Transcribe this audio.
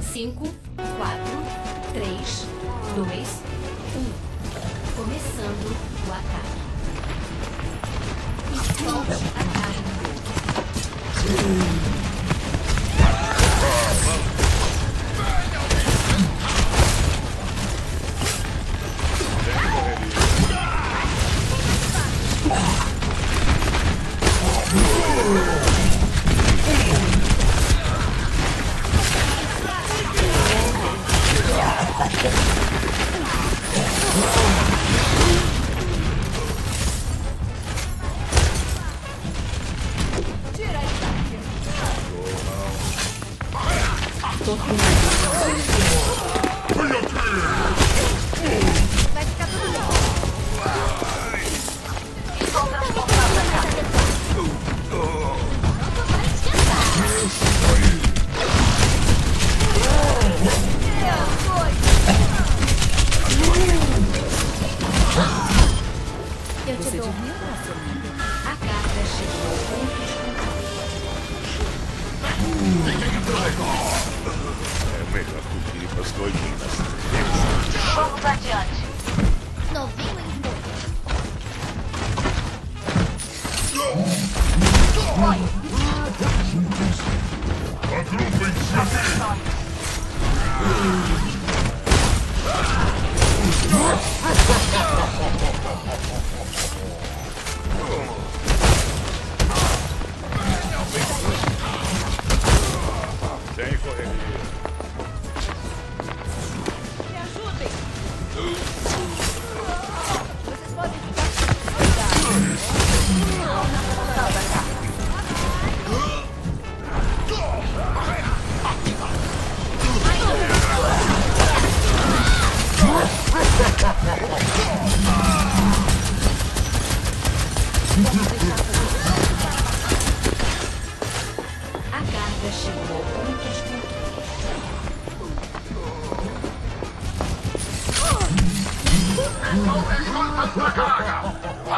Cinco, quatro, três, dois, um. Começando o ataque. 진짜. 좋습니다. É melhor fugir pras doidinhas. Vamos adiante. Novinho em Lisboa. Sem A carga chegou ao ponto. Vamos seguir adiante.